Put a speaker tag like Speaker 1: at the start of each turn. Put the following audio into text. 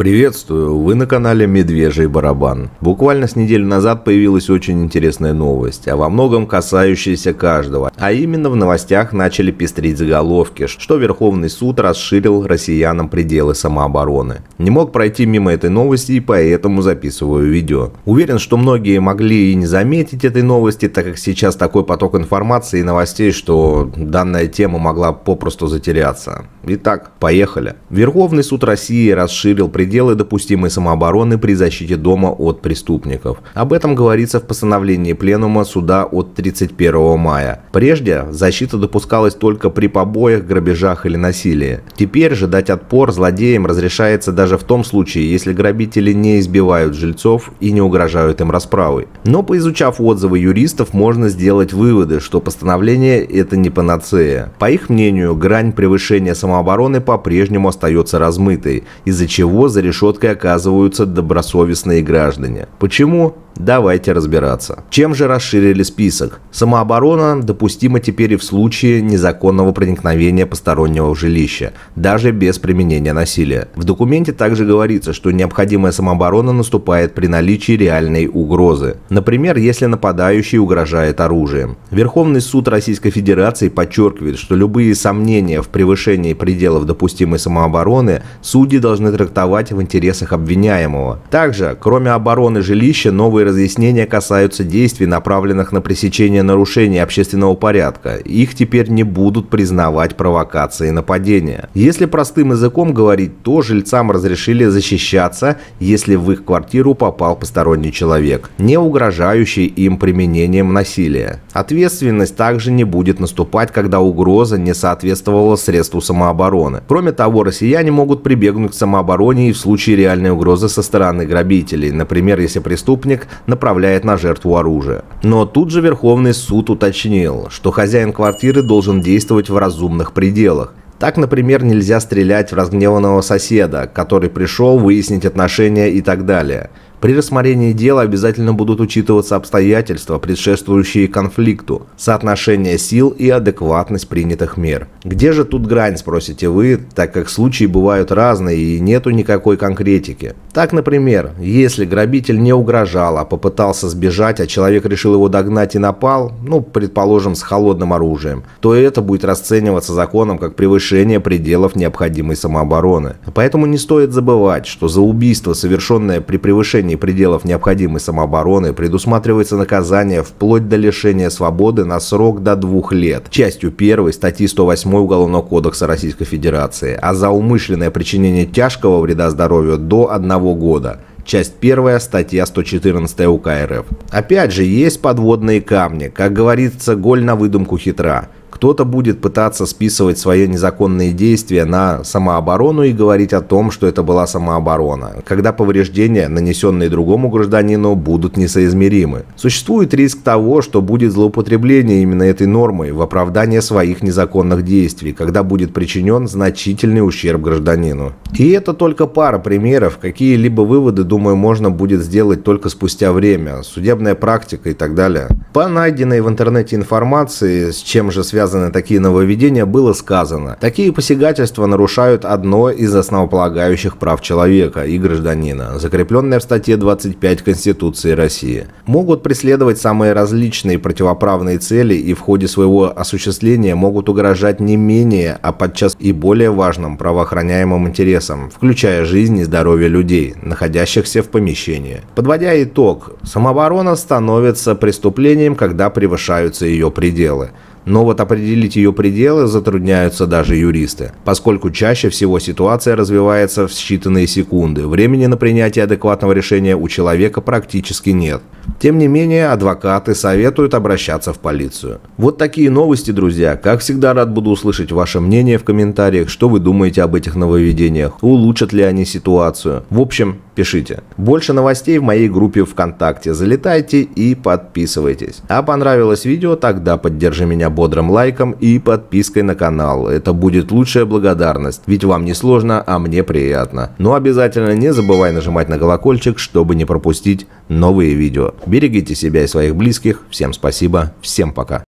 Speaker 1: Приветствую, вы на канале Медвежий барабан. Буквально с неделю назад появилась очень интересная новость, а во многом касающаяся каждого. А именно в новостях начали пестрить заголовки, что Верховный суд расширил россиянам пределы самообороны. Не мог пройти мимо этой новости и поэтому записываю видео. Уверен, что многие могли и не заметить этой новости, так как сейчас такой поток информации и новостей, что данная тема могла попросту затеряться. Итак, поехали. Верховный суд России расширил пределы пределы допустимой самообороны при защите дома от преступников. Об этом говорится в постановлении Пленума суда от 31 мая. Прежде защита допускалась только при побоях, грабежах или насилии. Теперь же дать отпор злодеям разрешается даже в том случае, если грабители не избивают жильцов и не угрожают им расправой. Но поизучав отзывы юристов, можно сделать выводы, что постановление это не панацея. По их мнению, грань превышения самообороны по-прежнему остается размытой, из-за чего за решеткой оказываются добросовестные граждане. Почему? Давайте разбираться. Чем же расширили список? Самооборона допустима теперь и в случае незаконного проникновения постороннего в жилище, даже без применения насилия. В документе также говорится, что необходимая самооборона наступает при наличии реальной угрозы. Например, если нападающий угрожает оружием. Верховный суд Российской Федерации подчеркивает, что любые сомнения в превышении пределов допустимой самообороны судьи должны трактовать в интересах обвиняемого. Также, кроме обороны жилища, новые разъяснения касаются действий, направленных на пресечение нарушений общественного порядка. Их теперь не будут признавать провокации и нападения. Если простым языком говорить, то жильцам разрешили защищаться, если в их квартиру попал посторонний человек, не угрожающий им применением насилия. Ответственность также не будет наступать, когда угроза не соответствовала средству самообороны. Кроме того, россияне могут прибегнуть к самообороне и в случае реальной угрозы со стороны грабителей, например, если преступник направляет на жертву оружие. Но тут же Верховный суд уточнил, что хозяин квартиры должен действовать в разумных пределах. Так, например, нельзя стрелять в разгневанного соседа, который пришел выяснить отношения и так далее. При рассмотрении дела обязательно будут учитываться обстоятельства, предшествующие конфликту, соотношение сил и адекватность принятых мер. Где же тут грань, спросите вы, так как случаи бывают разные и нету никакой конкретики. Так, например, если грабитель не угрожал, а попытался сбежать, а человек решил его догнать и напал, ну, предположим, с холодным оружием, то это будет расцениваться законом как превышение пределов необходимой самообороны. Поэтому не стоит забывать, что за убийство, совершенное при превышении превышении пределов необходимой самообороны предусматривается наказание вплоть до лишения свободы на срок до двух лет, частью 1 статьи 108 Уголовного кодекса Российской Федерации, а за умышленное причинение тяжкого вреда здоровью до одного года. Часть 1, статья 114 УК РФ. Опять же, есть подводные камни. Как говорится, голь на выдумку хитра. Кто-то будет пытаться списывать свои незаконные действия на самооборону и говорить о том, что это была самооборона, когда повреждения, нанесенные другому гражданину, будут несоизмеримы. Существует риск того, что будет злоупотребление именно этой нормой в оправдание своих незаконных действий, когда будет причинен значительный ущерб гражданину. И это только пара примеров, какие-либо выводы, думаю, можно будет сделать только спустя время, судебная практика и так далее. По найденной в интернете информации, с чем же связано связаны такие нововведения, было сказано. Такие посягательства нарушают одно из основополагающих прав человека и гражданина, закрепленное в статье 25 Конституции России. Могут преследовать самые различные противоправные цели и в ходе своего осуществления могут угрожать не менее, а подчас и более важным правоохраняемым интересам, включая жизнь и здоровье людей, находящихся в помещении. Подводя итог, самооборона становится преступлением, когда превышаются ее пределы. Но вот определить ее пределы затрудняются даже юристы, поскольку чаще всего ситуация развивается в считанные секунды. Времени на принятие адекватного решения у человека практически нет. Тем не менее, адвокаты советуют обращаться в полицию. Вот такие новости, друзья. Как всегда, рад буду услышать ваше мнение в комментариях, что вы думаете об этих нововведениях, улучшат ли они ситуацию. В общем, пишите. Больше новостей в моей группе ВКонтакте. Залетайте и подписывайтесь. А понравилось видео, тогда поддержи меня бодрым лайком и подпиской на канал. Это будет лучшая благодарность, ведь вам не сложно, а мне приятно. Но обязательно не забывай нажимать на колокольчик, чтобы не пропустить новые видео. Берегите себя и своих близких. Всем спасибо. Всем пока.